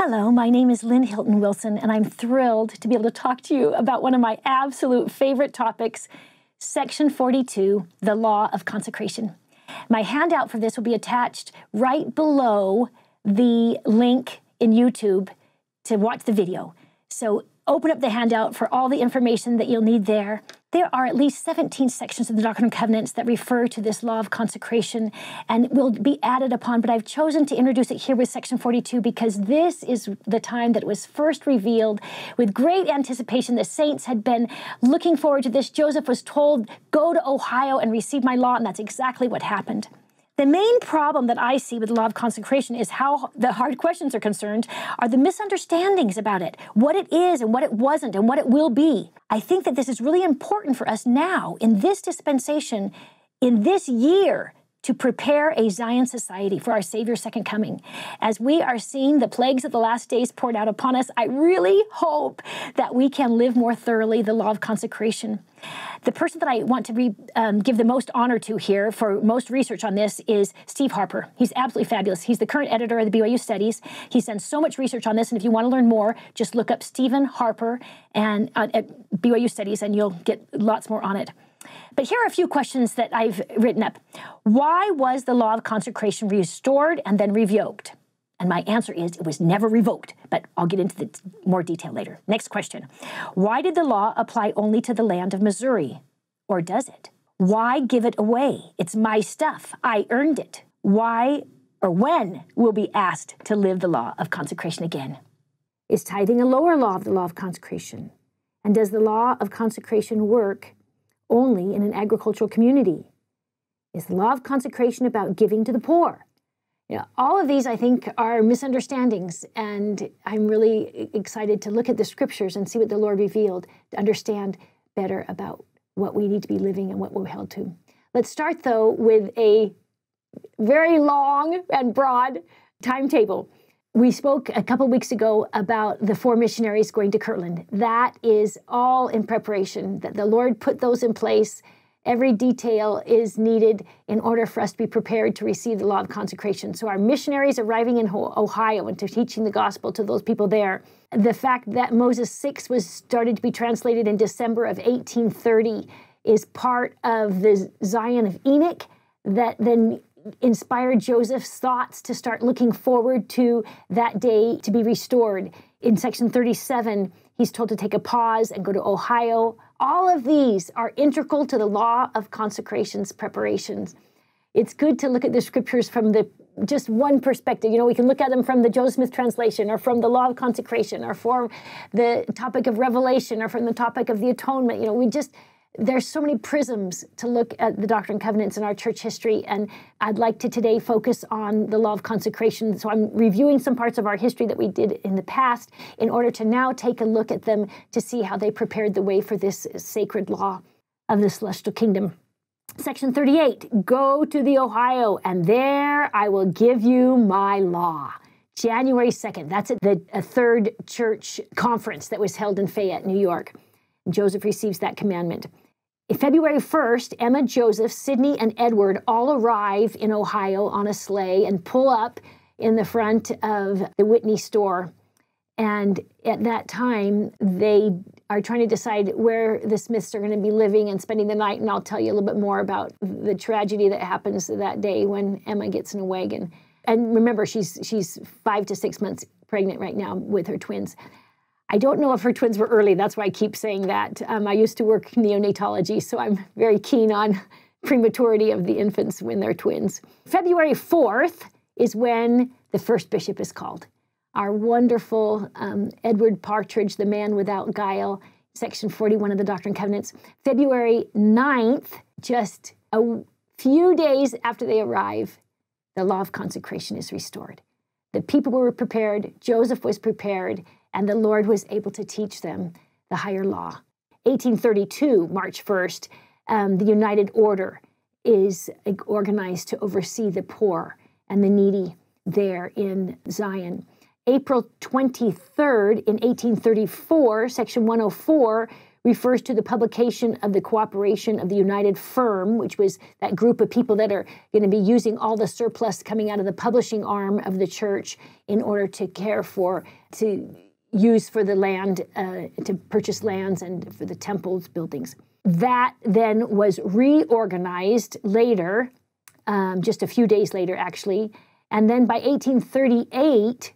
Hello, my name is Lynne Hilton Wilson, and I'm thrilled to be able to talk to you about one of my absolute favorite topics Section 42, the Law of Consecration. My handout for this will be attached right below the link in YouTube to watch the video. So open up the handout for all the information that you'll need there. There are at least 17 sections of the Doctrine and Covenants that refer to this law of consecration and will be added upon, but I've chosen to introduce it here with section 42 because this is the time that it was first revealed with great anticipation. The saints had been looking forward to this. Joseph was told, Go to Ohio and receive my law, and that's exactly what happened. The main problem that I see with the law of consecration is how the hard questions are concerned are the misunderstandings about it, what it is and what it wasn't and what it will be. I think that this is really important for us now in this dispensation, in this year, to prepare a Zion society for our Savior's second coming. As we are seeing the plagues of the last days poured out upon us, I really hope that we can live more thoroughly the law of consecration. The person that I want to re, um, give the most honor to here for most research on this is Steve Harper. He's absolutely fabulous. He's the current editor of the BYU Studies. He's done so much research on this, and if you want to learn more, just look up Steven Harper and uh, at BYU Studies, and you'll get lots more on it. But here are a few questions that I've written up. Why was the law of consecration restored and then revoked? And my answer is it was never revoked, but I'll get into the more detail later. Next question Why did the law apply only to the land of Missouri? Or does it? Why give it away? It's my stuff. I earned it. Why or when will be asked to live the law of consecration again? Is tithing a lower law of the law of consecration? And does the law of consecration work only in an agricultural community? Is the law of consecration about giving to the poor? You know, all of these, I think, are misunderstandings, and I'm really excited to look at the scriptures and see what the Lord revealed to understand better about what we need to be living and what we're held to. Let's start, though, with a very long and broad timetable. We spoke a couple weeks ago about the four missionaries going to Kirtland. That is all in preparation, that the Lord put those in place. Every detail is needed in order for us to be prepared to receive the law of consecration. So, our missionaries arriving in Ohio and to teaching the gospel to those people there, the fact that Moses 6 was started to be translated in December of 1830 is part of the Zion of Enoch that then inspired Joseph's thoughts to start looking forward to that day to be restored. In section 37, he's told to take a pause and go to Ohio. All of these are integral to the law of consecrations preparations. It's good to look at the scriptures from the just one perspective. You know, we can look at them from the Joe Smith translation or from the law of consecration or from the topic of revelation or from the topic of the atonement. You know, we just there's so many prisms to look at the Doctrine and Covenants in our church history, and I'd like to today focus on the law of consecration. So I'm reviewing some parts of our history that we did in the past in order to now take a look at them to see how they prepared the way for this sacred law of the celestial kingdom. Section 38 Go to the Ohio, and there I will give you my law. January 2nd, that's at the third church conference that was held in Fayette, New York. Joseph receives that commandment. February 1st, Emma, Joseph, Sidney, and Edward all arrive in Ohio on a sleigh and pull up in the front of the Whitney store. And at that time, they are trying to decide where the Smiths are going to be living and spending the night. And I'll tell you a little bit more about the tragedy that happens that day when Emma gets in a wagon. And remember, she's she's five to six months pregnant right now with her twins. I don't know if her twins were early. That's why I keep saying that. Um, I used to work neonatology, so I'm very keen on prematurity of the infants when they're twins. February 4th is when the first bishop is called. Our wonderful um, Edward Partridge, the man without guile, section 41 of the Doctrine and Covenants. February 9th, just a few days after they arrive, the law of consecration is restored. The people were prepared, Joseph was prepared, and the Lord was able to teach them the higher law. 1832, March 1st, um, the United Order is organized to oversee the poor and the needy there in Zion. April 23rd, in 1834, Section 104 refers to the publication of the cooperation of the United Firm, which was that group of people that are going to be using all the surplus coming out of the publishing arm of the church in order to care for, to use for the land, uh, to purchase lands and for the temples, buildings. That then was reorganized later, um, just a few days later, actually. And then by 1838,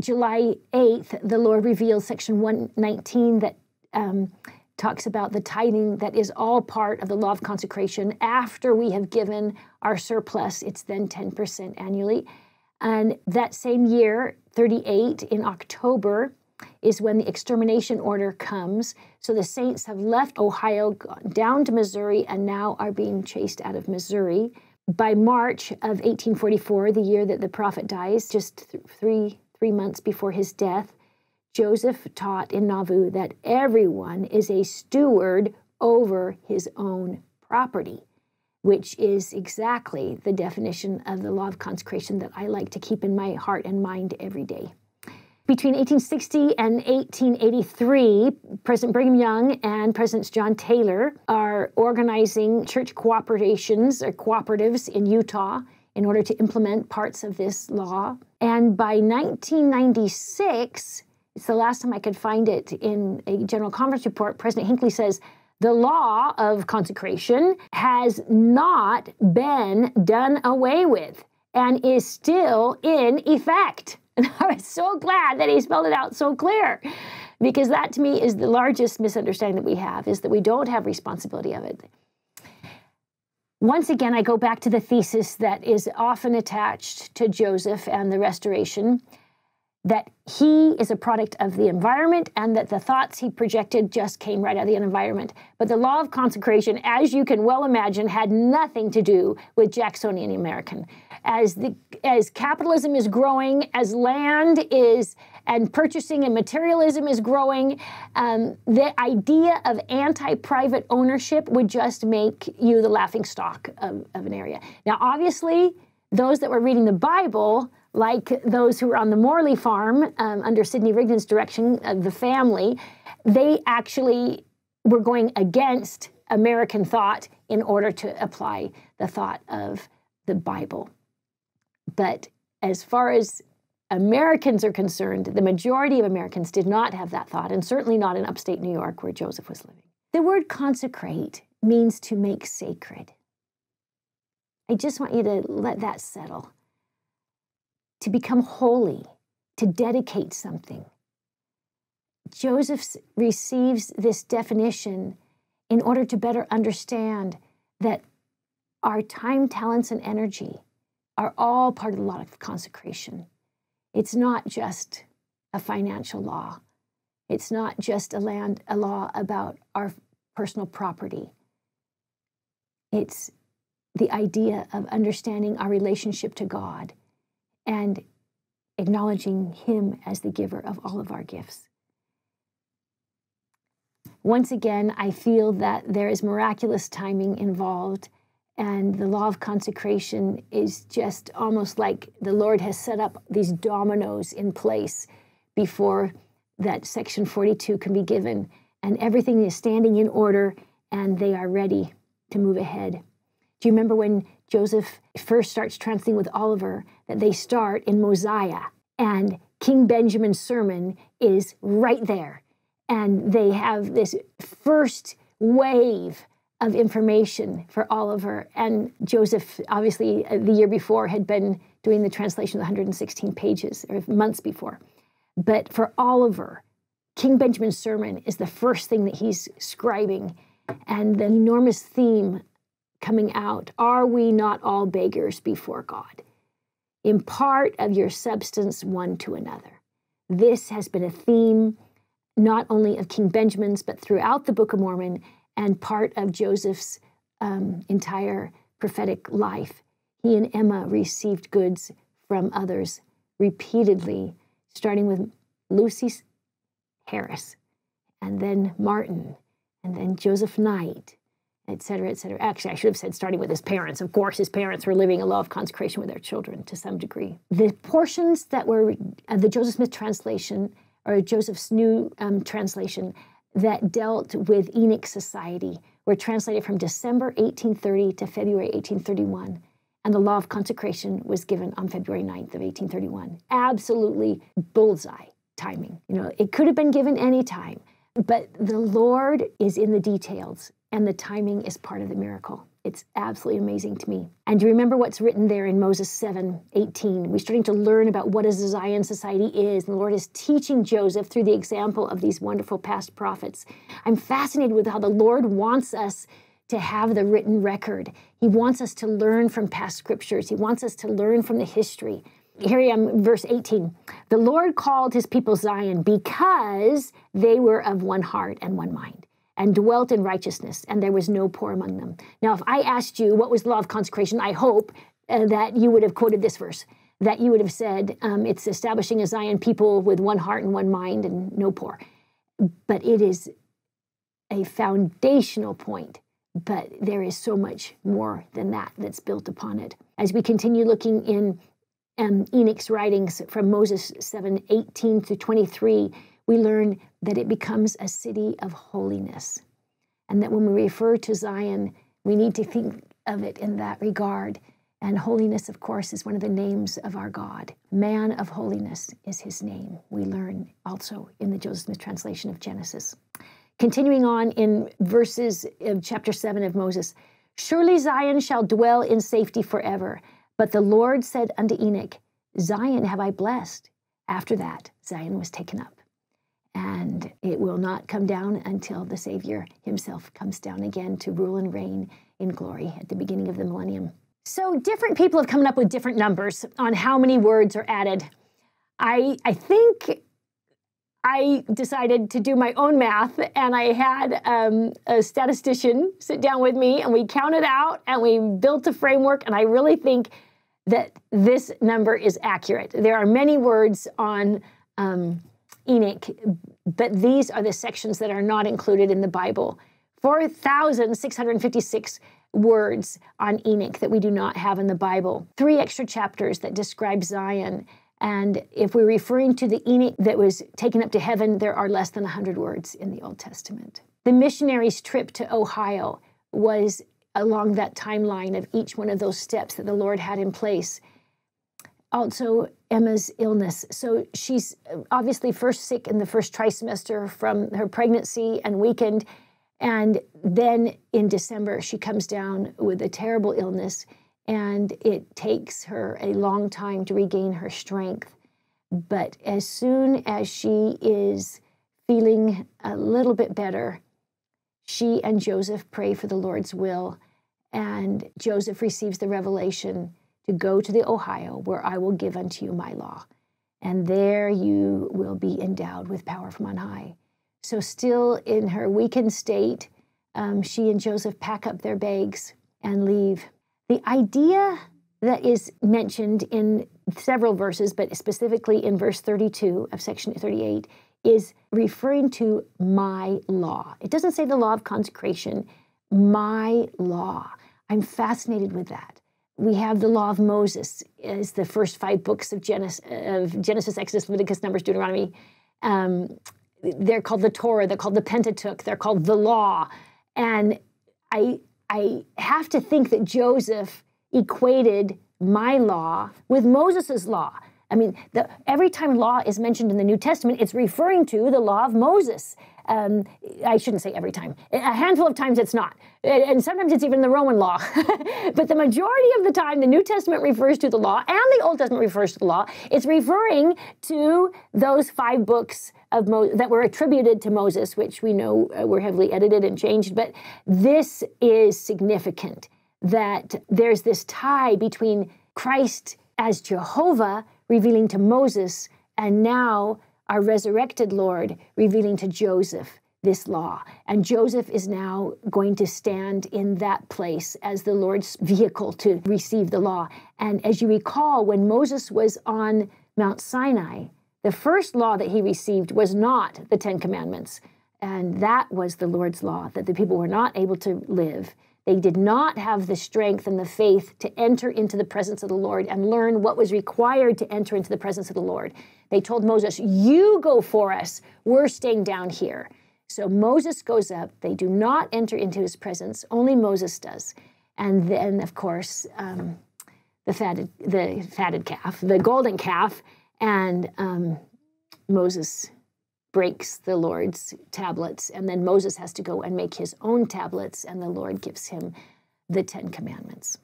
July 8th, the Lord reveals section 119 that um, talks about the tithing that is all part of the law of consecration. After we have given our surplus, it's then 10% annually. And that same year, 38, in October, is when the extermination order comes. So the saints have left Ohio, down to Missouri, and now are being chased out of Missouri. By March of 1844, the year that the prophet dies, just th- three three months before his death, Joseph taught in Nauvoo that everyone is a steward over his own property, which is exactly the definition of the law of consecration that I like to keep in my heart and mind every day. Between 1860 and 1883, President Brigham Young and President John Taylor are organizing church cooperations or cooperatives in Utah in order to implement parts of this law. And by 1996, it's the last time I could find it in a General Conference report, President Hinckley says, the law of consecration has not been done away with and is still in effect. And I was so glad that he spelled it out so clear because that to me is the largest misunderstanding that we have is that we don't have responsibility of it. Once again, I go back to the thesis that is often attached to Joseph and the restoration that he is a product of the environment and that the thoughts he projected just came right out of the environment. But the law of consecration, as you can well imagine, had nothing to do with Jacksonian American. As the as capitalism is growing, as land is and purchasing and materialism is growing, um, the idea of anti-private ownership would just make you the laughing stock of, of an area. Now, obviously, those that were reading the Bible like those who were on the Morley farm um, under Sidney Rigdon's direction, of the family, they actually were going against American thought in order to apply the thought of the Bible. But as far as Americans are concerned, the majority of Americans did not have that thought, and certainly not in upstate New York where Joseph was living. The word consecrate means to make sacred. I just want you to let that settle to become holy, to dedicate something. Joseph receives this definition in order to better understand that our time, talents, and energy are all part of the law of consecration. It's not just a financial law. It's not just a land a law about our personal property. It's the idea of understanding our relationship to God and acknowledging Him as the giver of all of our gifts. Once again, I feel that there is miraculous timing involved, and the law of consecration is just almost like the Lord has set up these dominoes in place before that section 42 can be given, and everything is standing in order and they are ready to move ahead. Do you remember when Joseph first starts translating with Oliver that they start in Mosiah and King Benjamin's sermon is right there. And they have this first wave of information for Oliver. And Joseph, obviously, uh, the year before had been doing the translation of the 116 pages, or months before. But for Oliver, King Benjamin's sermon is the first thing that he's scribing. And the enormous theme coming out Are we not all beggars before God? Impart of your substance one to another. This has been a theme not only of King Benjamin's, but throughout the Book of Mormon and part of Joseph's um, entire prophetic life. He and Emma received goods from others repeatedly, starting with Lucy Harris, and then Martin, and then Joseph Knight, et cetera, et cetera. Actually, I should have said starting with his parents. Of course, his parents were living a law of consecration with their children to some degree. The portions that were of the Joseph Smith translation or Joseph's new um, translation that dealt with Enoch society were translated from December 1830 to February 1831. And the law of consecration was given on February 9th of 1831. Absolutely bullseye timing. You know, it could have been given any time, but the Lord is in the details and the timing is part of the miracle. It's absolutely amazing to me. And you remember what's written there in Moses 7 18? We're starting to learn about what a Zion society is. And the Lord is teaching Joseph through the example of these wonderful past prophets. I'm fascinated with how the Lord wants us to have the written record. He wants us to learn from past scriptures, He wants us to learn from the history. Here I am, verse 18. The Lord called his people Zion because they were of one heart and one mind and dwelt in righteousness, and there was no poor among them. Now, if I asked you what was the law of consecration, I hope uh, that you would have quoted this verse, that you would have said, um, It's establishing a Zion people with one heart and one mind and no poor. But it is a foundational point, but there is so much more than that that's built upon it. As we continue looking in um, Enoch's writings from Moses 7 18 through 23, we learn that it becomes a city of holiness. And that when we refer to Zion, we need to think of it in that regard. And holiness, of course, is one of the names of our God. Man of holiness is his name. We learn also in the Joseph Smith translation of Genesis. Continuing on in verses of chapter 7 of Moses Surely Zion shall dwell in safety forever. But the Lord said unto Enoch, Zion have I blessed. After that, Zion was taken up and it will not come down until the Savior himself comes down again to rule and reign in glory at the beginning of the millennium. So, different people have come up with different numbers on how many words are added. I, I think I decided to do my own math, and I had um, a statistician sit down with me, and we counted out and we built a framework. And I really think that this number is accurate. There are many words on um, Enoch, but these are the sections that are not included in the Bible. 4,656 words on Enoch that we do not have in the Bible. Three extra chapters that describe Zion. And if we're referring to the Enoch that was taken up to heaven, there are less than 100 words in the Old Testament. The missionaries' trip to Ohio was along that timeline of each one of those steps that the Lord had in place also Emma's illness. So she's uh, obviously first sick in the first trimester from her pregnancy and weakened. And then in December, she comes down with a terrible illness, and it takes her a long time to regain her strength. But as soon as she is feeling a little bit better, she and Joseph pray for the Lord's will, and Joseph receives the revelation to go to the Ohio, where I will give unto you my law. And there you will be endowed with power from on high. So, still in her weakened state, um, she and Joseph pack up their bags and leave. The idea that is mentioned in several verses, but specifically in verse 32 of section 38, is referring to my law. It doesn't say the law of consecration, my law. I'm fascinated with that we have the law of Moses as the first five books of Genesis, of Genesis Exodus, Leviticus, Numbers, Deuteronomy. Um, they're called the Torah. They're called the Pentateuch. They're called the Law. And I I have to think that Joseph equated my law with Moses' law. I mean, the, every time law is mentioned in the New Testament, it's referring to the law of Moses. Um, I shouldn't say every time. A handful of times it's not. And sometimes it's even the Roman law. but the majority of the time, the New Testament refers to the law and the Old Testament refers to the law. It's referring to those five books of Mo- that were attributed to Moses, which we know uh, were heavily edited and changed. But this is significant that there's this tie between Christ as Jehovah revealing to Moses and now our resurrected Lord revealing to Joseph this law. And Joseph is now going to stand in that place as the Lord's vehicle to receive the law. And as you recall, when Moses was on Mount Sinai, the first law that he received was not the Ten Commandments. And that was the Lord's law that the people were not able to live. They did not have the strength and the faith to enter into the presence of the Lord and learn what was required to enter into the presence of the Lord. They told Moses, You go for us. We're staying down here. So Moses goes up. They do not enter into his presence. Only Moses does. And then, of course, um, the fatted the fatted calf, the golden calf, and um, Moses breaks the Lord's tablets, and then Moses has to go and make his own tablets, and the Lord gives him the Ten Commandments.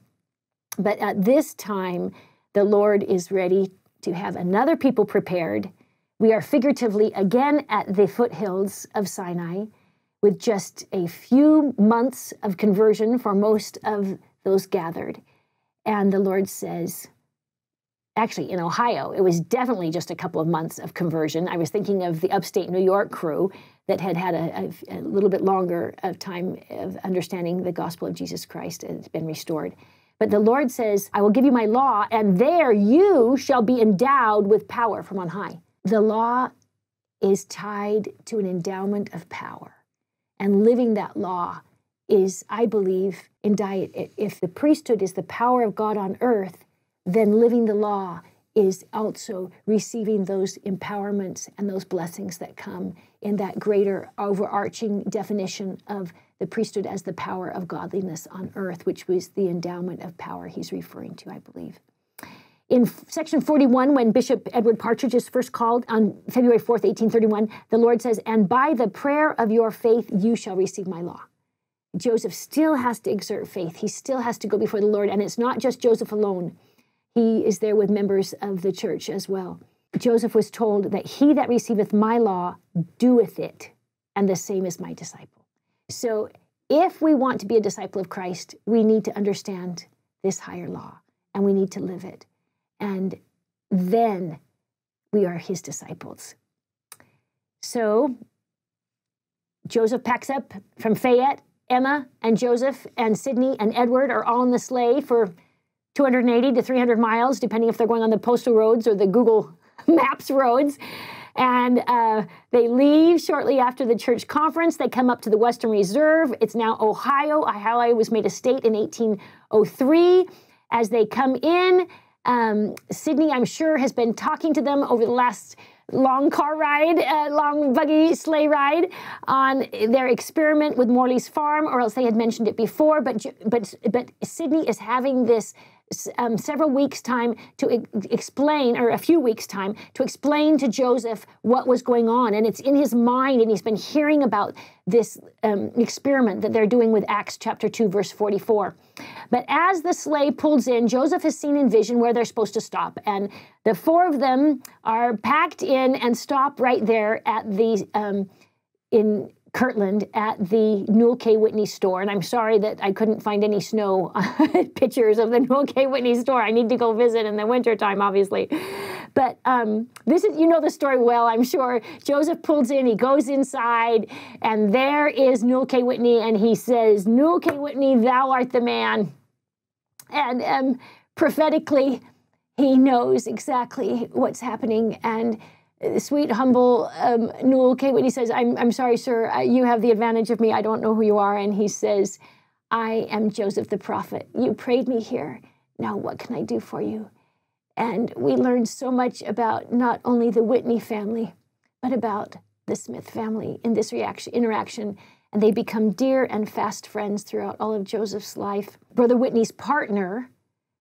But at this time, the Lord is ready to have another people prepared. We are figuratively again at the foothills of Sinai with just a few months of conversion for most of those gathered. And the Lord says, actually, in Ohio, it was definitely just a couple of months of conversion. I was thinking of the upstate New York crew that had had a, a, a little bit longer of time of understanding the gospel of Jesus Christ and it's been restored. But the Lord says, I will give you my law, and there you shall be endowed with power from on high. The law is tied to an endowment of power. And living that law is, I believe, in diet. If the priesthood is the power of God on earth, then living the law is also receiving those empowerments and those blessings that come in that greater overarching definition of the priesthood as the power of godliness on earth, which was the endowment of power he's referring to, I believe. In section 41, when Bishop Edward Partridge is first called on February 4th, 1831, the Lord says, And by the prayer of your faith, you shall receive my law. Joseph still has to exert faith. He still has to go before the Lord. And it's not just Joseph alone, he is there with members of the church as well. Joseph was told that he that receiveth my law doeth it, and the same is my disciple. So if we want to be a disciple of Christ, we need to understand this higher law and we need to live it. And then we are his disciples. So Joseph packs up from Fayette. Emma and Joseph and Sidney and Edward are all in the sleigh for 280 to 300 miles, depending if they're going on the postal roads or the Google Maps roads. And uh, they leave shortly after the church conference. They come up to the Western Reserve. It's now Ohio. Ohio was made a state in 1803. As they come in, um, Sidney, I'm sure, has been talking to them over the last long car ride, uh, long buggy sleigh ride on their experiment with Morley's farm, or else they had mentioned it before. But but but Sidney is having this um, several weeks' time to e- explain, or a few weeks' time to explain to Joseph what was going on. And it's in his mind, and he's been hearing about this um, experiment that they're doing with Acts chapter 2, verse 44. But as the sleigh pulls in, Joseph has seen in vision where they're supposed to stop. And the four of them are packed in and stop right there at the um, in Kirtland at the Newel K. Whitney store. And I'm sorry that I couldn't find any snow pictures of the Newel K. Whitney store. I need to go visit in the wintertime, obviously. But um, this is, you know the story well, I'm sure. Joseph pulls in, he goes inside, and there is Newel K. Whitney, and he says, Newel K. Whitney, thou art the man. And um, prophetically, he knows exactly what's happening. And sweet, humble um, Newel K. Whitney says, I'm, I'm sorry, sir, uh, you have the advantage of me. I don't know who you are. And he says, I am Joseph the prophet. You prayed me here. Now, what can I do for you? And we learned so much about not only the Whitney family, but about the Smith family in this reaction, interaction. And they become dear and fast friends throughout all of Joseph's life. Brother Whitney's partner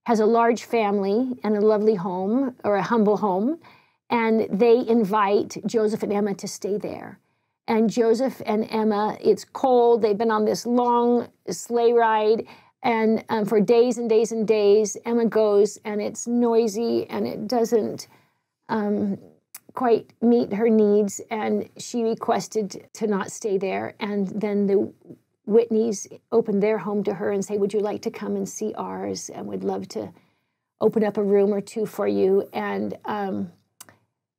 has a large family and a lovely home, or a humble home and they invite Joseph and Emma to stay there. And Joseph and Emma, it's cold. They've been on this long sleigh ride, and um, for days and days and days, Emma goes, and it's noisy and it doesn't um, quite meet her needs. And she requested to not stay there. And then the Whitneys opened their home to her and say, Would you like to come and see ours? And would love to open up a room or two for you. And um,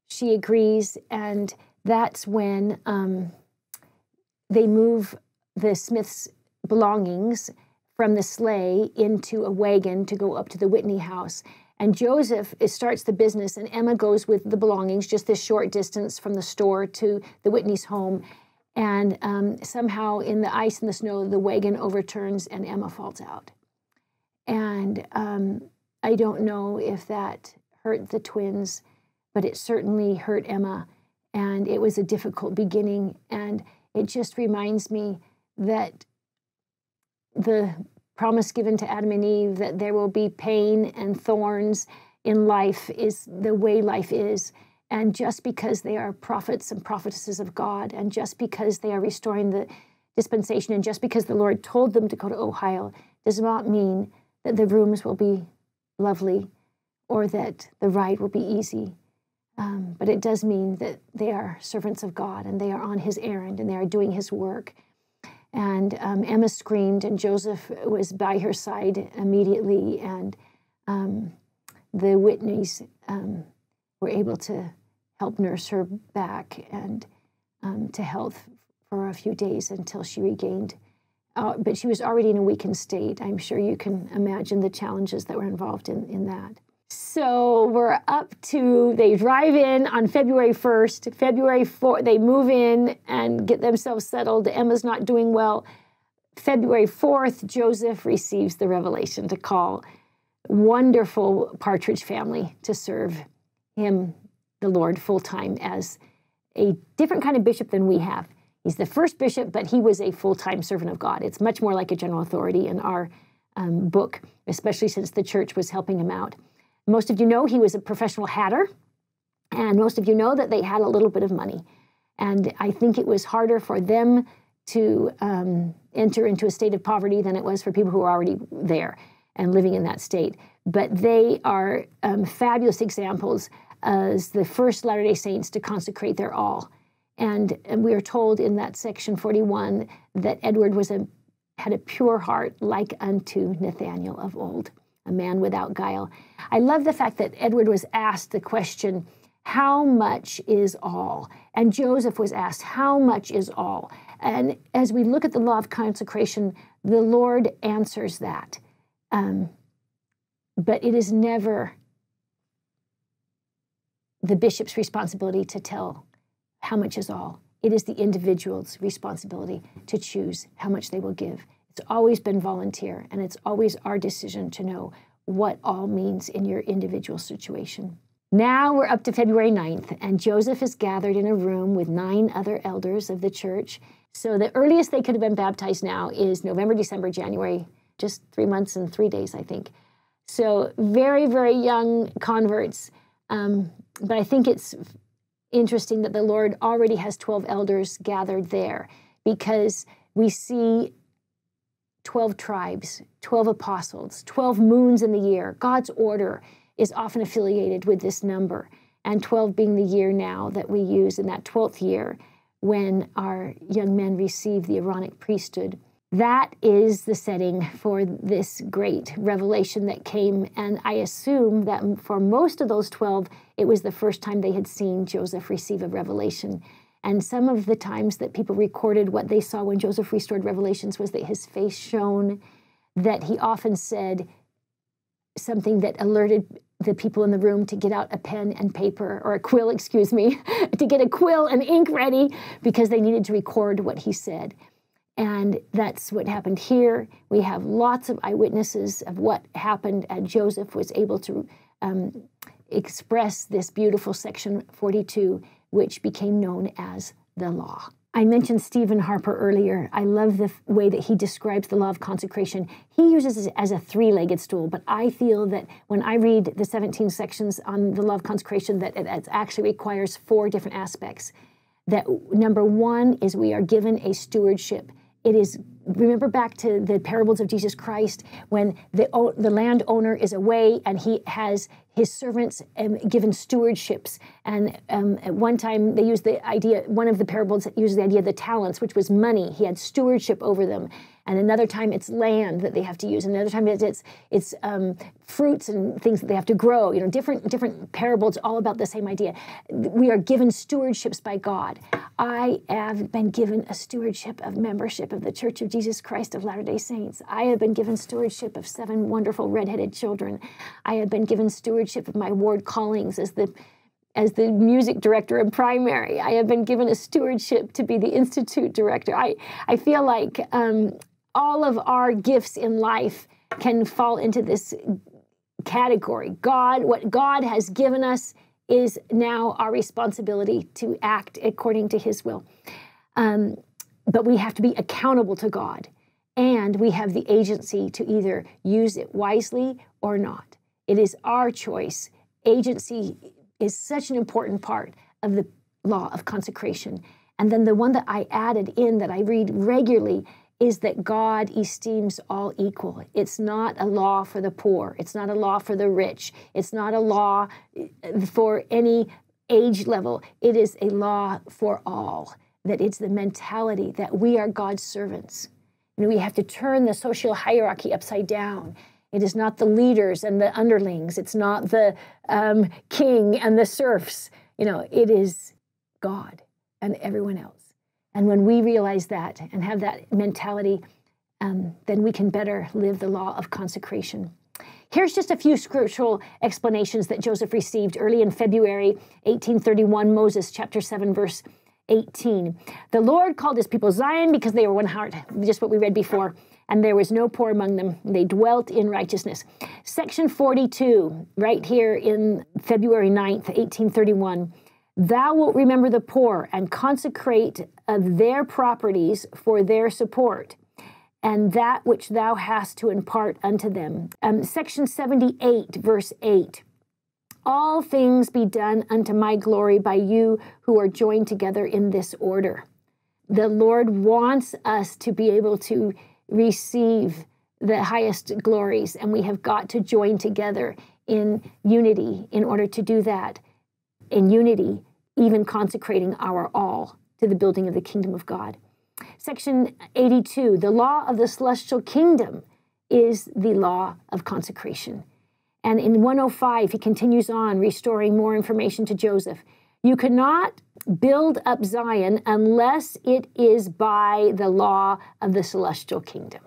she agrees, and that's when um, they move the Smiths' belongings from the sleigh into a wagon to go up to the Whitney house. And Joseph starts the business, and Emma goes with the belongings just this short distance from the store to the Whitney's home. And um, somehow, in the ice and the snow, the wagon overturns and Emma falls out. And um, I don't know if that hurt the twins but it certainly hurt Emma. And it was a difficult beginning. And it just reminds me that the promise given to Adam and Eve that there will be pain and thorns in life is the way life is. And just because they are prophets and prophetesses of God, and just because they are restoring the dispensation, and just because the Lord told them to go to Ohio, does not mean that the rooms will be lovely or that the ride will be easy. Um, but it does mean that they are servants of God and they are on his errand and they are doing his work. And um, Emma screamed, and Joseph was by her side immediately. And um, the Whitneys um, were able to help nurse her back and um, to health for a few days until she regained. Uh, but she was already in a weakened state. I'm sure you can imagine the challenges that were involved in, in that. So we're up to, they drive in on February 1st. February 4th, they move in and get themselves settled. Emma's not doing well. February 4th, Joseph receives the revelation to call wonderful Partridge family to serve him, the Lord, full time as a different kind of bishop than we have. He's the first bishop, but he was a full time servant of God. It's much more like a general authority in our um, book, especially since the church was helping him out. Most of you know he was a professional hatter, and most of you know that they had a little bit of money. And I think it was harder for them to um, enter into a state of poverty than it was for people who were already there and living in that state. But they are um, fabulous examples as the first Latter day Saints to consecrate their all. And, and we are told in that section 41 that Edward was a, had a pure heart like unto Nathanael of old a man without guile. I love the fact that Edward was asked the question, How much is all? And Joseph was asked, How much is all? And as we look at the law of consecration, the Lord answers that. Um, but it is never the bishop's responsibility to tell how much is all. It is the individual's responsibility to choose how much they will give. It's always been volunteer, and it's always our decision to know what all means in your individual situation. Now we're up to February 9th, and Joseph is gathered in a room with nine other elders of the church. So the earliest they could have been baptized now is November, December, January, just three months and three days, I think. So very, very young converts. Um, but I think it's interesting that the Lord already has 12 elders gathered there because we see 12 tribes, 12 apostles, 12 moons in the year. God's order is often affiliated with this number, and 12 being the year now that we use in that 12th year when our young men receive the Aaronic priesthood. That is the setting for this great revelation that came. And I assume that for most of those 12, it was the first time they had seen Joseph receive a revelation. And some of the times that people recorded what they saw when Joseph restored Revelations was that his face shone, that he often said something that alerted the people in the room to get out a pen and paper, or a quill, excuse me, to get a quill and ink ready because they needed to record what he said. And that's what happened here. We have lots of eyewitnesses of what happened, and Joseph was able to um, express this beautiful section 42 which became known as the law. I mentioned Steven Harper earlier. I love the way that he describes the law of consecration. He uses it as a three legged stool, but I feel that when I read the 17 sections on the law of consecration, that it actually requires four different aspects. That number one is we are given a stewardship. It is remember back to the parables of Jesus Christ when the the landowner is away and he has his servants um, given stewardships. And um, at one time, they used the idea, one of the parables uses the idea of the talents, which was money. He had stewardship over them. And another time, it's land that they have to use. And another time, it's it's, it's um, fruits and things that they have to grow. You know, different different parables, all about the same idea. We are given stewardships by God. I have been given a stewardship of membership of the Church of Jesus Christ of Latter Day Saints. I have been given stewardship of seven wonderful redheaded children. I have been given stewardship stewardship of my ward callings as the as the music director in primary. I have been given a stewardship to be the institute director. I, I feel like um, all of our gifts in life can fall into this category. God, what God has given us is now our responsibility to act according to His will. Um, but we have to be accountable to God. And we have the agency to either use it wisely or not. It is our choice. Agency is such an important part of the law of consecration. And then the one that I added in that I read regularly is that God esteems all equal. It's not a law for the poor. It's not a law for the rich. It's not a law uh, for any age level. It is a law for all. That it's the mentality that we are God's servants. And we have to turn the social hierarchy upside down. It is not the leaders and the underlings. It's not the um, king and the serfs. You know, it is God and everyone else. And when we realize that and have that mentality, um, then we can better live the law of consecration. Here's just a few scriptural explanations that Joseph received early in February 1831, Moses chapter 7, verse 18. The Lord called his people Zion because they were one heart, just what we read before, and there was no poor among them. They dwelt in righteousness. Section 42, right here in February 9th, 1831. Thou wilt remember the poor and consecrate of their properties for their support, and that which thou hast to impart unto them. Um, section 78, verse 8. All things be done unto my glory by you who are joined together in this order. The Lord wants us to be able to receive the highest glories, and we have got to join together in unity in order to do that. In unity, even consecrating our all to the building of the kingdom of God. Section 82 the law of the celestial kingdom is the law of consecration. And in 105, he continues on, restoring more information to Joseph. You cannot build up Zion unless it is by the law of the celestial kingdom.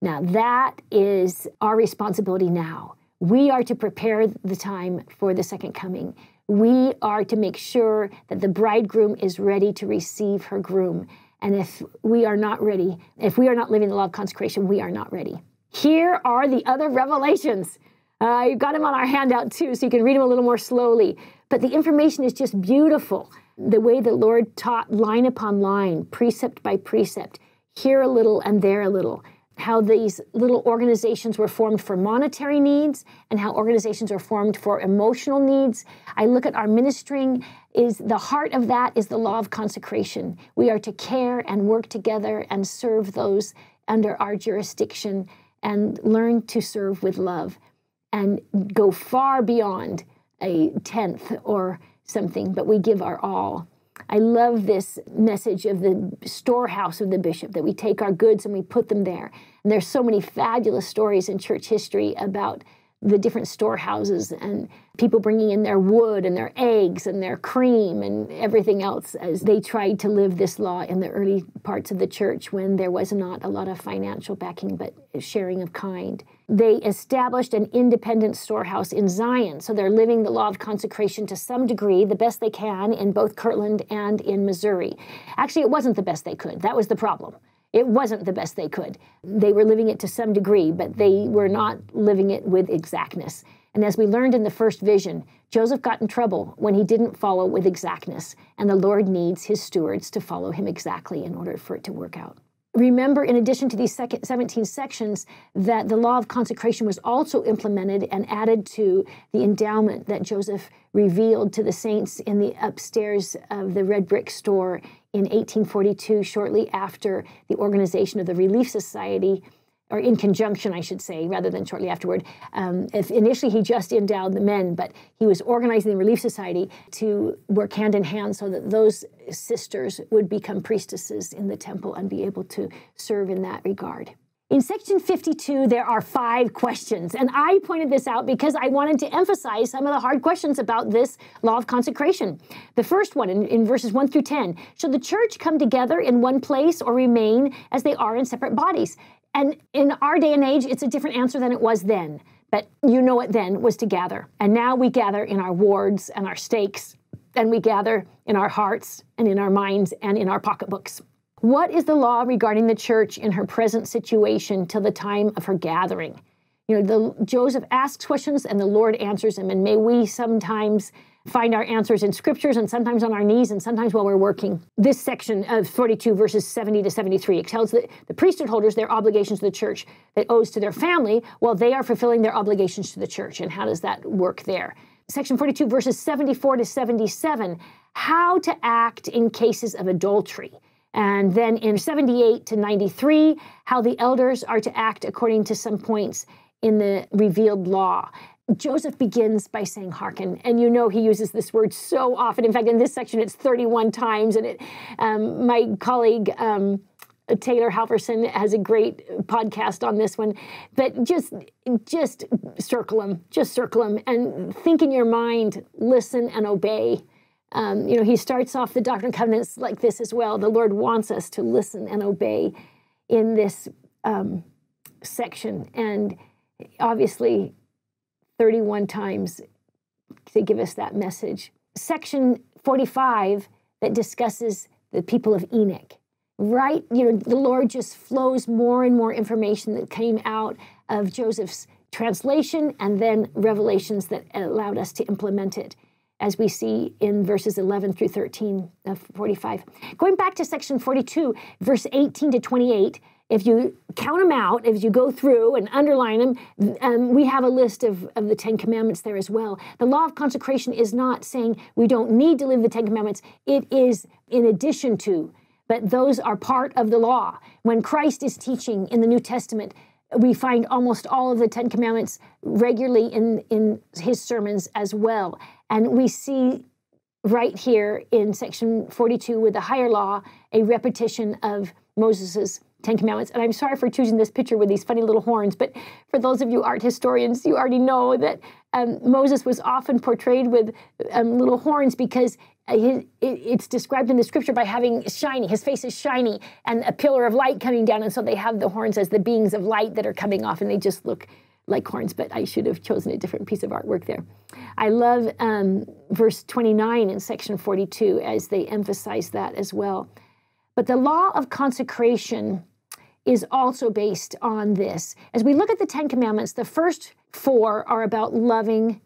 Now, that is our responsibility now. We are to prepare the time for the second coming we are to make sure that the bridegroom is ready to receive her groom. And if we are not ready, if we are not living the law of consecration, we are not ready. Here are the other revelations. Uh, you've got them on our handout too, so you can read them a little more slowly. But the information is just beautiful. The way the Lord taught line upon line, precept by precept, here a little and there a little how these little organizations were formed for monetary needs and how organizations are formed for emotional needs. I look at our ministering is the heart of that is the law of consecration. We are to care and work together and serve those under our jurisdiction and learn to serve with love and go far beyond a tenth or something, but we give our all. I love this message of the storehouse of the bishop that we take our goods and we put them there. And there's so many fabulous stories in church history about the different storehouses and people bringing in their wood and their eggs and their cream and everything else as they tried to live this law in the early parts of the church when there was not a lot of financial backing but sharing of kind. They established an independent storehouse in Zion. So they're living the law of consecration to some degree, the best they can in both Kirtland and in Missouri. Actually, it wasn't the best they could. That was the problem. It wasn't the best they could. They were living it to some degree, but they were not living it with exactness. And as we learned in the first vision, Joseph got in trouble when he didn't follow with exactness, and the Lord needs his stewards to follow him exactly in order for it to work out. Remember, in addition to these 17 sections, that the law of consecration was also implemented and added to the endowment that Joseph revealed to the saints in the upstairs of the red brick store in 1842, shortly after the organization of the Relief Society or in conjunction, I should say, rather than shortly afterward. Um, initially, he just endowed the men, but he was organizing the Relief Society to work hand in hand so that those sisters would become priestesses in the temple and be able to serve in that regard. In section 52, there are five questions, and I pointed this out because I wanted to emphasize some of the hard questions about this law of consecration. The first one, in, in, verses 1 through 10, should the church come together in one place or remain as they are in separate bodies? And in our day and age, it's a different answer than it was then. But you know it then was to gather. And now we gather in our wards and our stakes, and we gather in our hearts and in our minds and in our pocketbooks. What is the law regarding the church in her present situation till the time of her gathering? You know, the, Joseph asks questions and the Lord answers them. And may we sometimes find our answers in scriptures and sometimes on our knees and sometimes while we're working. This section of 42, verses 70 to 73, tells the, the priesthood holders their obligations to the church that owes to their family while they are fulfilling their obligations to the church. And how does that work there? Section 42, verses 74 to 77, how to act in cases of adultery. And then in 78 to 93, how the elders are to act according to some points in the revealed law. Joseph begins by saying hearken, and you know he uses this word so often. In fact, in this section, it's 31 times. And it, um, my colleague um, Taylor Halverson has a great podcast on this one. But just, just circle them, just circle them, and think in your mind, listen and obey. Um, you know, he starts off the Doctrine and Covenants like this as well. The Lord wants us to listen and obey in this um, section, and obviously 31 times to give us that message. Section 45 that discusses the people of Enoch. Right, you know, the Lord just flows more and more information that came out of Joseph's translation and then revelations that allowed us to implement it as we see in verses 11 through 13 of 45. Going back to section 42, verse 18 to 28, if you count them out, if you go through and underline them, um, we have a list of, of the Ten Commandments there as well. The law of consecration is not saying we don't need to live the Ten Commandments, it is in addition to, but those are part of the law. When Christ is teaching in the New Testament, we find almost all of the Ten Commandments regularly in, in his sermons as well. And we see right here in section 42 with the higher law a repetition of Moses's Ten Commandments. And I'm sorry for choosing this picture with these funny little horns, but for those of you art historians, you already know that um, Moses was often portrayed with um, little horns because it's described in the scripture by having shiny, his face is shiny, and a pillar of light coming down. And so they have the horns as the beings of light that are coming off, and they just look like horns, but I should have chosen a different piece of artwork there. I love um, verse 29 in section 42 as they emphasize that as well. But the law of consecration is also based on this. As we look at the Ten Commandments, the first four are about loving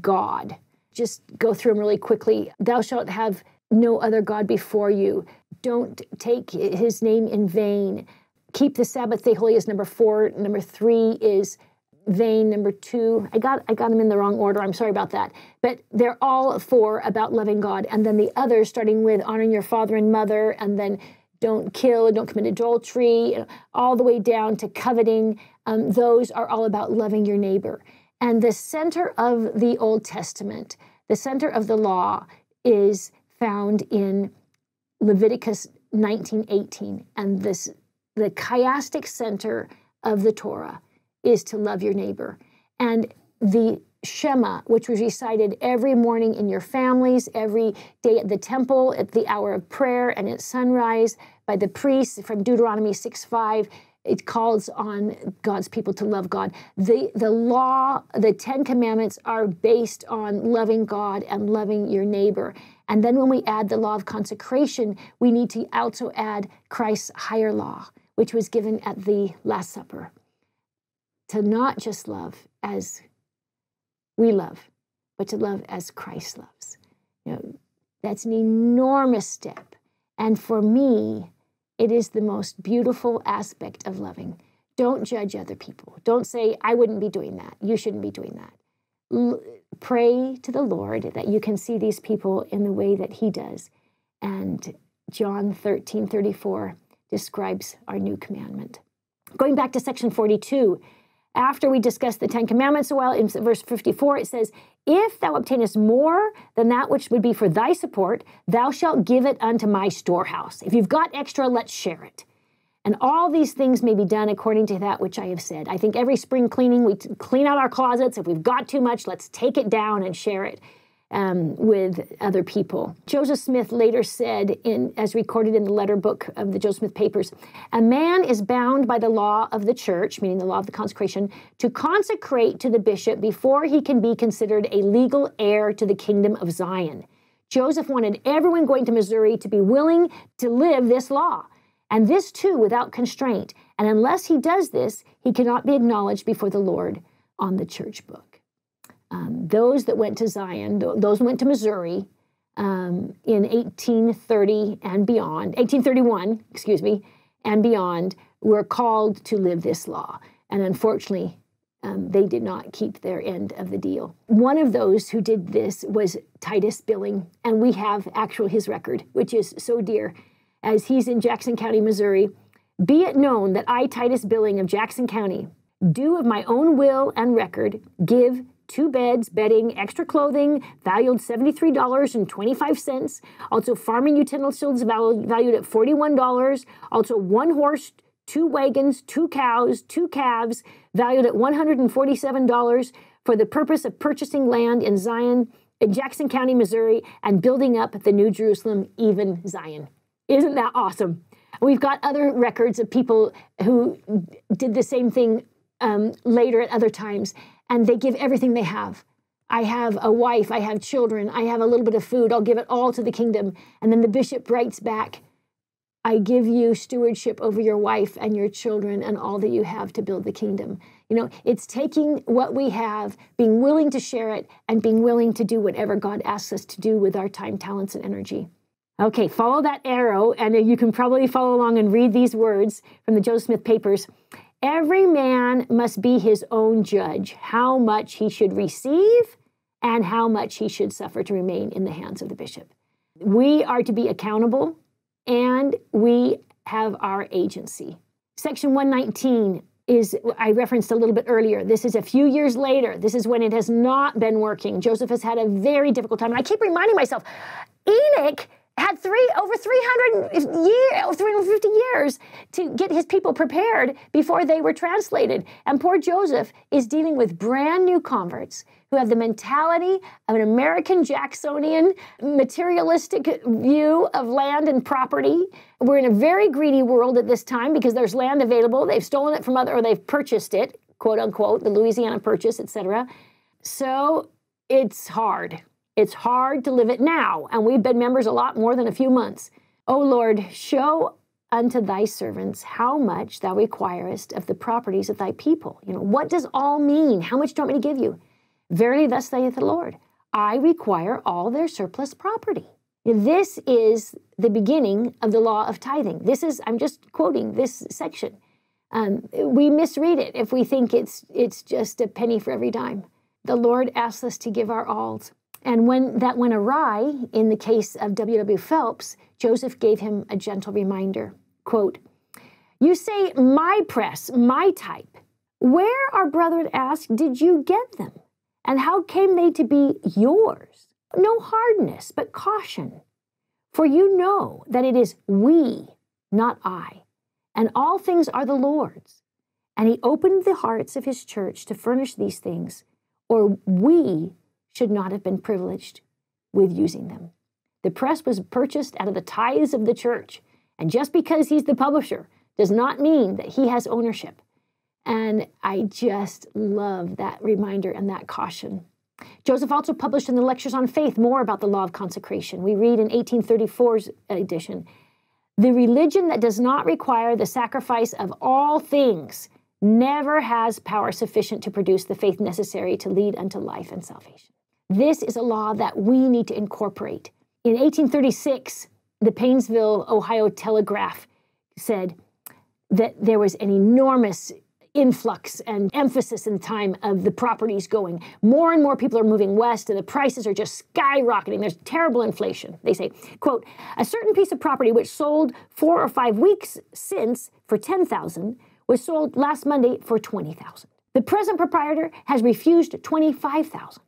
God. Just go through them really quickly. Thou shalt have no other God before you. Don't take his name in vain. Keep the Sabbath day holy is number four. Number three is vain. Number two, I got I got them in the wrong order. I'm sorry about that. But they're all four about loving God, and then the others, starting with honoring your father and mother, and then don't kill, don't commit adultery, all the way down to coveting. Um, those are all about loving your neighbor. And the center of the Old Testament, the center of the law, is found in Leviticus 19:18, and this the chiastic center of the Torah is to love your neighbor. And the Shema, which was recited every morning in your families, every day at the temple, at the hour of prayer, and at sunrise by the priests from Deuteronomy 6 5. It calls on God's people to love God. The, the law, the Ten Commandments are based on loving God and loving your neighbor. And then when we add the law of consecration, we need to also add Christ's higher law, which was given at the Last Supper. To not just love as we love, but to love as Christ loves. You know, that's an enormous step. And for me, it is the most beautiful aspect of loving. Don't judge other people. Don't say, I wouldn't be doing that. You shouldn't be doing that. L- pray to the Lord that you can see these people in the way that He does. And John 13 34 describes our new commandment. Going back to section 42, after we discuss the Ten Commandments a while, in verse 54, it says, If thou obtainest more than that which would be for thy support, thou shalt give it unto my storehouse. If you've got extra, let's share it. And all these things may be done according to that which I have said. I think every spring cleaning, we clean out our closets. If we've got too much, let's take it down and share it um, with other people. Joseph Smith later said, in, as recorded in the letter book of the Joseph Smith Papers, a man is bound by the law of the church, meaning the law of the consecration, to consecrate to the bishop before he can be considered a legal heir to the kingdom of Zion. Joseph wanted everyone going to Missouri to be willing to live this law, and this too without constraint. And unless he does this, he cannot be acknowledged before the Lord on the church book. Um, those that went to Zion, those went to Missouri um, in 1830 and beyond, 1831, excuse me, and beyond, were called to live this law. And unfortunately, um, they did not keep their end of the deal. One of those who did this was Titus Billing, and we have actual his record, which is so dear, as he's in Jackson County, Missouri. Be it known that I, Titus Billing of Jackson County, do of my own will and record give two beds, bedding, extra clothing, valued $73.25. Also, farming utensils valued at $41. Also, one horse, two wagons, two cows, two calves, valued at $147 for the purpose of purchasing land in Zion, in Jackson County, Missouri, and building up the New Jerusalem, even Zion. Isn't that awesome? We've got other records of people who did the same thing um, later at other times, and they give everything they have. I have a wife, I have children, I have a little bit of food, I'll give it all to the kingdom. And then the bishop writes back, I give you stewardship over your wife and your children and all that you have to build the kingdom. You know, it's taking what we have, being willing to share it, and being willing to do whatever God asks us to do with our time, talents, and energy. Okay, follow that arrow, and you can probably follow along and read these words from the Joseph Smith papers. Every man must be his own judge, how much he should receive and how much he should suffer to remain in the hands of the bishop. We are to be accountable and we have our agency. Section 119 is, I referenced a little bit earlier. This is a few years later. This is when it has not been working. Joseph has had a very difficult time. And I keep reminding myself, Enoch had three over 300 year, 350 years to get his people prepared before they were translated. And poor Joseph is dealing with brand new converts who have the mentality of an American Jacksonian materialistic view of land and property. We're in a very greedy world at this time because there's land available. They've stolen it from other or they've purchased it, quote unquote, the Louisiana purchase, etc. So it's hard. It's hard to live it now, and we've been members a lot more than a few months. O Lord, show unto thy servants how much thou requirest of the properties of thy people. You know, what does all mean? How much do you want me to give you? Verily, thus saith the Lord, I require all their surplus property. This is the beginning of the law of tithing. This is, I'm just quoting this section. Um, we misread it if we think it's, it's just a penny for every dime. The Lord asks us to give our alls. And when that went awry, in the case of W.W. Phelps, Joseph gave him a gentle reminder. Quote, You say, my press, my type. Where, our brethren asked, did you get them? And how came they to be yours? No hardness, but caution. For you know that it is we, not I, and all things are the Lord's. And he opened the hearts of his church to furnish these things, or we should not have been privileged with using them. The press was purchased out of the tithes of the church, and just because he's the publisher does not mean that he has ownership. And I just love that reminder and that caution. Joseph also published in the Lectures on Faith more about the law of consecration. We read in 1834's edition The religion that does not require the sacrifice of all things never has power sufficient to produce the faith necessary to lead unto life and salvation. This is a law that we need to incorporate. In 1836, the Painesville, Ohio Telegraph said that there was an enormous influx and emphasis in the time of the properties going. More and more people are moving west and the prices are just skyrocketing. There's terrible inflation. They say, quote, a certain piece of property which sold four or five weeks since for 10,000 was sold last Monday for 20,000. The present proprietor has refused 25,000.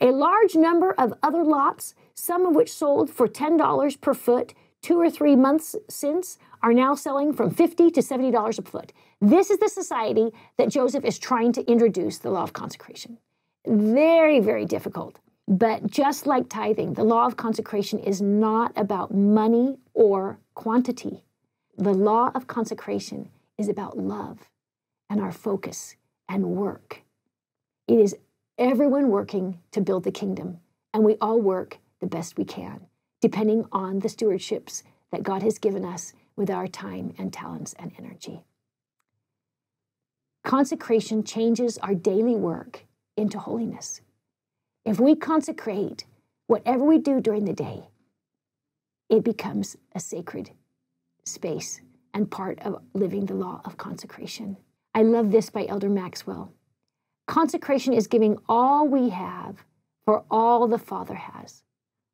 A large number of other lots, some of which sold for $10 per foot two or three months since, are now selling from 50 to $70 a foot. This is the society that Joseph is trying to introduce the law of consecration. Very, very difficult. But just like tithing, the law of consecration is not about money or quantity. The law of consecration is about love and our focus and work. It is everyone working to build the kingdom, and we all work the best we can, depending on the stewardships that God has given us with our time and talents and energy. Consecration changes our daily work into holiness. If we consecrate whatever we do during the day, it becomes a sacred space and part of living the law of consecration. I love this by Elder Maxwell. Consecration is giving all we have for all the Father has.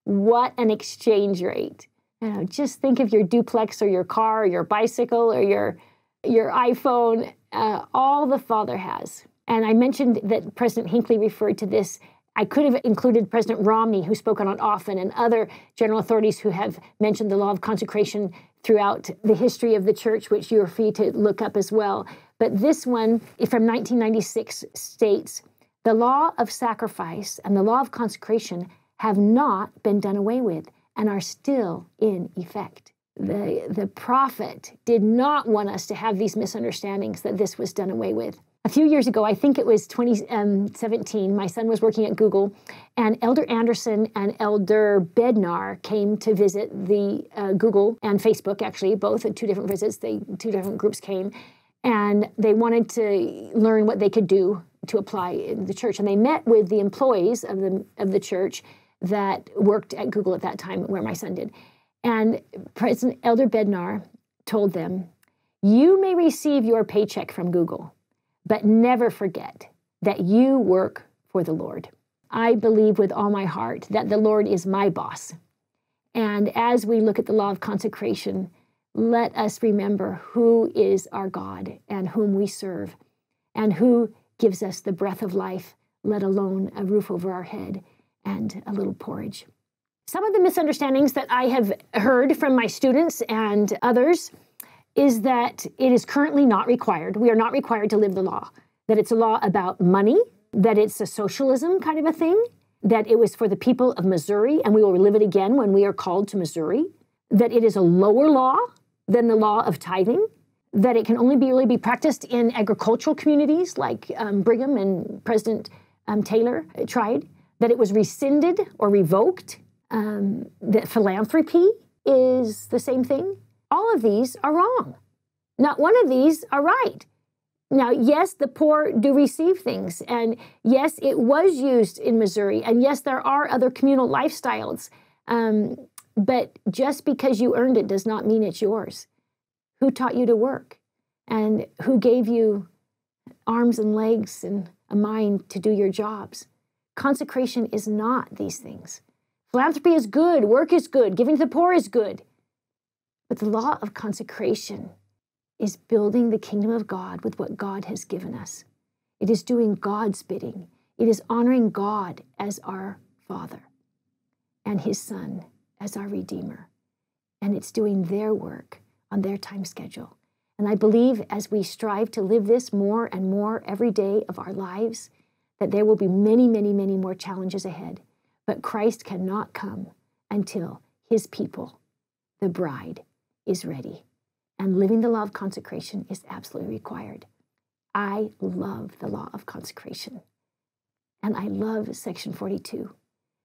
What an exchange rate. You know, just think of your duplex or your car or your bicycle or your your iPhone, uh, all the Father has. And I mentioned that President Hinckley referred to this. I could have included President Romney, who spoke on it often, and other general authorities who have mentioned the law of consecration throughout the history of the church, which you're free to look up as well. But this one from 1996 states the law of sacrifice and the law of consecration have not been done away with and are still in effect. The, the prophet did not want us to have these misunderstandings that this was done away with. A few years ago, I think it was 2017, my son was working at Google, and Elder Anderson and Elder Bednar came to visit the uh, Google and Facebook, actually, both at two different visits. They two different groups came, and they wanted to learn what they could do to apply in the church. And they met with the employees of the of the church that worked at Google at that time, where my son did. And President Elder Bednar told them, "You may receive your paycheck from Google, but never forget that you work for the Lord." I believe with all my heart that the Lord is my boss. And as we look at the law of consecration, let us remember who is our God and whom we serve, and who gives us the breath of life, let alone a roof over our head and a little porridge. Some of the misunderstandings that I have heard from my students and others is that it is currently not required. We are not required to live the law, that it's a law about money, that it's a socialism kind of a thing, that it was for the people of Missouri and we will live it again when we are called to Missouri, that it is a lower law than the law of tithing, that it can only be really be practiced in agricultural communities like um, Brigham and President um, Taylor tried, that it was rescinded or revoked, um, that philanthropy is the same thing. All of these are wrong. Not one of these are right. Now, yes, the poor do receive things, and yes, it was used in Missouri, and yes, there are other communal lifestyles. Um, but just because you earned it does not mean it's yours. Who taught you to work? And who gave you arms and legs and a mind to do your jobs? Consecration is not these things. Philanthropy is good, work is good, giving to the poor is good. But the law of consecration is building the kingdom of God with what God has given us. It is doing God's bidding. It is honoring God as our Father and His Son as our Redeemer. And it's doing their work on their time schedule. And I believe as we strive to live this more and more every day of our lives, that there will be many, many, many more challenges ahead. But Christ cannot come until his people, the bride, is ready. And living the law of consecration is absolutely required. I love the law of consecration. And I love section 42.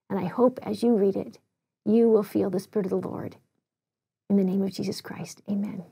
And I hope as you read it, you will feel the Spirit of the Lord. In the name of Jesus Christ, amen.